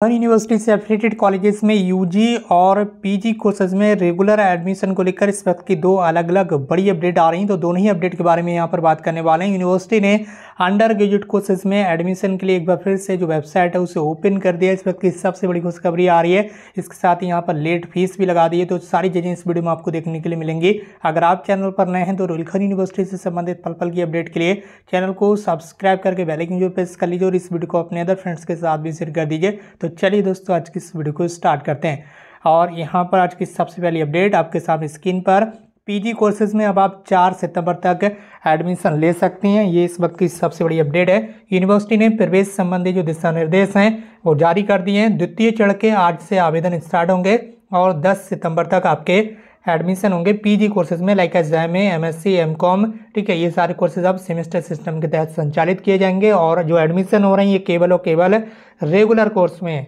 हर university से affiliated colleges में UG और पीजी कोर्सेज में रेगुलर एडमिशन को लेकर इस वक्त की दो अलग अलग बड़ी अपडेट आ रही हैं। तो दोनों ही अपडेट के बारे में यहाँ पर बात करने वाले हैं। यूनिवर्सिटी ने अंडर ग्रेजुएट कोर्सेज में एडमिशन के लिए एक बार फिर से जो वेबसाइट है उसे ओपन कर दिया इस वक्त की सबसे बड़ी खुशखबरी आ रही है। इसके साथ ही यहाँ पर लेट फ़ीस भी लगा दी है। तो सारी चीज़ें इस वीडियो में आपको देखने के लिए मिलेंगी। अगर आप चैनल पर नए हैं तो रुलखन यूनिवर्सिटी से संबंधित पल पल की अपडेट के लिए चैनल को सब्सक्राइब करके बेलाइकन जो प्रेस कर लीजिए और इस वीडियो को अपने अदर फ्रेंड्स के साथ भी शेयर कर दीजिए। तो चलिए दोस्तों, आज की इस वीडियो को स्टार्ट करते हैं। और यहाँ पर आज की सबसे पहली अपडेट आपके सामने स्क्रीन पर पीजी कोर्सेज में अब आप चार सितंबर तक एडमिशन ले सकते हैं। ये इस वक्त की सबसे बड़ी अपडेट है। यूनिवर्सिटी ने प्रवेश संबंधी जो दिशा निर्देश हैं, वो जारी कर दिए हैं। द्वितीय चढ़ के आज से आवेदन स्टार्ट होंगे और 10 सितंबर तक आपके एडमिशन होंगे पीजी कोर्सेज में, like S M M S C M com ठीक है? ये सारे कोर्सेज अब सेमेस्टर सिस्टम के तहत संचालित किए जाएँगे और जो एडमिशन हो रहे हैं, ये केवल और केवल रेगुलर कोर्स में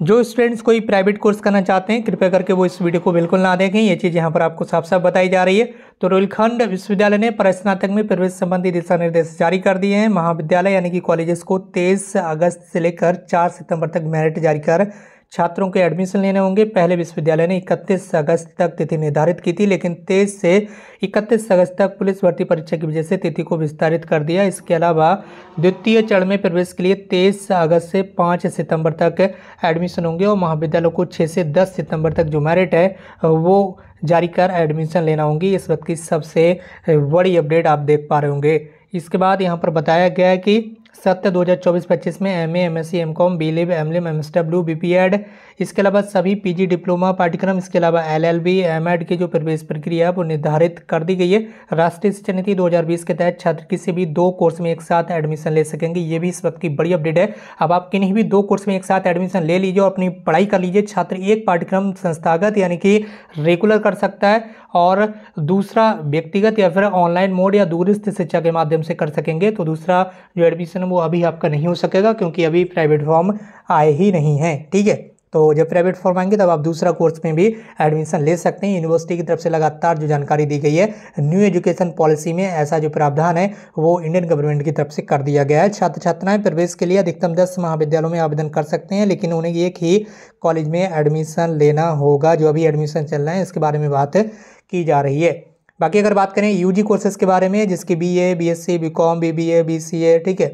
जो स्टूडेंट्स कोई प्राइवेट कोर्स करना चाहते हैं, कृपया करके वो इस वीडियो को बिल्कुल ना देखें। ये चीज़ यहाँ पर आपको साफ़ साफ़ बताई जा रही है। तो रोहिलखंड विश्वविद्यालय ने परस्नातक में प्रवेश संबंधी दिशा निर्देश जारी कर दिए हैं। महाविद्यालय यानी कि कॉलेजेस को तेईस अगस्त से लेकर चार सितंबर तक मेरिट जारी कर छात्रों के एडमिशन लेने होंगे। पहले विश्वविद्यालय ने 31 अगस्त तक तिथि निर्धारित की थी, लेकिन 23 से 31 अगस्त तक पुलिस भर्ती परीक्षा की वजह से तिथि को विस्तारित कर दिया। इसके अलावा द्वितीय चरण में प्रवेश के लिए 23 अगस्त से 5 सितंबर तक एडमिशन होंगे और महाविद्यालयों को 6 से 10 सितंबर तक जो मेरिट है, वो जारी कर एडमिशन लेना होंगी। इस वक्त की सबसे बड़ी अपडेट आप देख पा रहे होंगे। इसके बाद यहाँ पर बताया गया है कि सत्य दो हज़ार चौबीस पच्चीस में M A M S C M com B lib M lib M S W B P Ed इसके अलावा सभी पीजी डिप्लोमा पाठ्यक्रम, इसके अलावा L L B M Ed की जो प्रवेश प्रक्रिया है, वो निर्धारित कर दी गई है। राष्ट्रीय शिक्षा नीति 2020 के तहत छात्र किसी भी दो कोर्स में एक साथ एडमिशन ले सकेंगे। ये भी इस वक्त की बड़ी अपडेट है। अब आप किन्हीं भी दो कोर्स में एक साथ एडमिशन ले लीजिए और अपनी पढ़ाई कर लीजिए। छात्र एक पाठ्यक्रम संस्थागत यानी कि रेगुलर कर सकता है और दूसरा व्यक्तिगत या फिर ऑनलाइन मोड या दूरस्थ शिक्षा के माध्यम से कर सकेंगे। तो दूसरा जो एडमिशन है वो अभी आपका नहीं हो सकेगा क्योंकि अभी प्राइवेट फॉर्म आए ही नहीं हैं, ठीक है? तो जब प्राइवेट फॉर्म आएँगे तब आप दूसरा कोर्स में भी एडमिशन ले सकते हैं। यूनिवर्सिटी की तरफ़ से लगातार जो जानकारी दी गई है न्यू एजुकेशन पॉलिसी में ऐसा जो प्रावधान है, वो इंडियन गवर्नमेंट की तरफ़ से कर दिया गया है। छात्र छात्राएँ प्रवेश के लिए अधिकतम दस महाविद्यालयों में आवेदन कर सकते हैं, लेकिन उन्हें एक ही कॉलेज में एडमिशन लेना होगा, जो अभी एडमिशन चल रहा है, इसके बारे में बात की जा रही है। बाकी अगर बात करें यूजी कोर्सेज के बारे में, जिसके B A B S C B com B B A B C A ठीक है?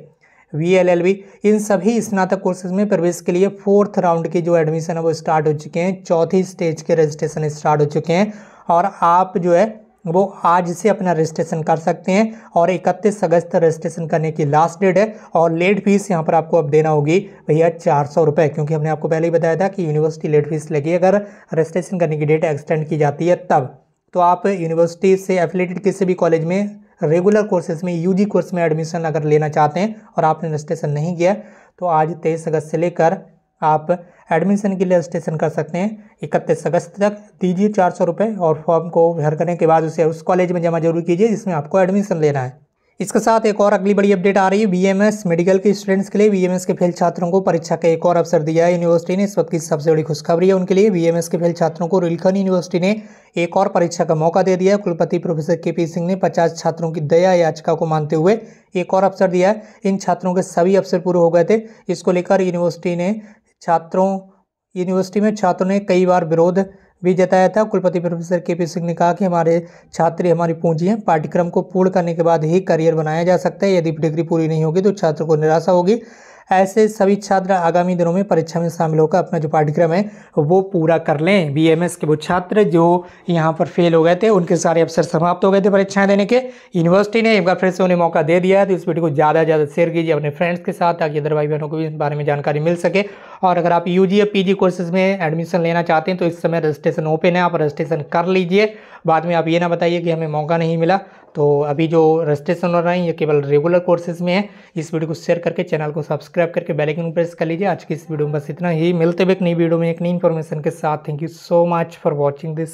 वी इन सभी स्नातक कोर्सेज में प्रवेश के लिए फोर्थ राउंड की जो एडमिशन है वो स्टार्ट हो चुके हैं। चौथी स्टेज के रजिस्ट्रेशन स्टार्ट हो चुके हैं और आप जो है वो आज से अपना रजिस्ट्रेशन कर सकते हैं और 31 अगस्त रजिस्ट्रेशन करने की लास्ट डेट है और लेट फ़ीस यहाँ पर आपको अब देना होगी भैया चार सौ रुपये क्योंकि हमने आपको पहले ही बताया था कि यूनिवर्सिटी लेट फ़ीस लगी अगर रजिस्ट्रेशन करने की डेट एक्सटेंड की जाती है तब तो आप यूनिवर्सिटी से एफिलेटेड किसी भी कॉलेज में रेगुलर कोर्सेज में यूजी कोर्स में एडमिशन अगर लेना चाहते हैं और आपने रजिस्ट्रेशन नहीं किया तो आज तेईस अगस्त से लेकर आप एडमिशन के लिए रजिस्ट्रेशन कर सकते हैं। इकतीस अगस्त तक दीजिए चार सौ रुपये और फॉर्म को भर करने के बाद उसे उस कॉलेज में जमा ज़रूर कीजिए जिसमें आपको एडमिशन लेना है। इसके साथ एक और अगली बड़ी अपडेट आ रही है बीएमएस मेडिकल के स्टूडेंट्स के लिए बीएमएस के फेल छात्रों को परीक्षा का एक और अवसर दिया है। यूनिवर्सिटी ने इस वक्त की सबसे बड़ी खुशखबरी है उनके लिए। बीएमएस के फेल छात्रों को रिलखन यूनिवर्सिटी ने एक और परीक्षा का मौका दे दिया कुलपति प्रोफेसर के पी सिंह ने पचास छात्रों की दया याचिका को मानते हुए एक और अवसर दिया है। इन छात्रों के सभी अवसर पूरे हो गए थे। इसको लेकर यूनिवर्सिटी ने छात्रों यूनिवर्सिटी में छात्रों ने कई बार विरोध भी जताया था। कुलपति प्रोफेसर के पी सिंह ने कहा कि हमारे छात्र, हमारी पूंजी हैं। पाठ्यक्रम को पूर्ण करने के बाद ही करियर बनाया जा सकता है। यदि डिग्री पूरी नहीं होगी तो छात्र को निराशा होगी। ऐसे सभी छात्र आगामी दिनों में परीक्षा में शामिल होकर अपना जो पाठ्यक्रम है, वो पूरा कर लें। बीएमएस के वो छात्र जो यहाँ पर फेल हो गए थे, उनके सारे अवसर समाप्त हो गए थे परीक्षाएँ देने के। यूनिवर्सिटी ने एक बार फिर से उन्हें मौका दे दिया है तो इस वीडियो को ज़्यादा से ज़्यादा शेयर कीजिए अपने फ्रेंड्स के साथ, ताकि अदर भाई बहनों को भी इस बारे में जानकारी मिल सके। और अगर आप यूजी या पीजी कोर्सेज में एडमिशन लेना चाहते हैं तो इस समय रजिस्ट्रेशन ओपन है, आप रजिस्ट्रेशन कर लीजिए। बाद में आप ये ना बताइए कि हमें मौका नहीं मिला तो अभी जो रजिस्ट्रेशन हो रहा है, ये केवल रेगुलर कोर्सेज में है। इस वीडियो को शेयर करके चैनल को सब्सक्राइब करके बेल आइकन प्रेस कर लीजिए। आज की इस वीडियो में बस इतना ही। मिलते हुए एक नई वीडियो में एक नई इन्फॉर्मेशन के साथ। Thank you so much for watching this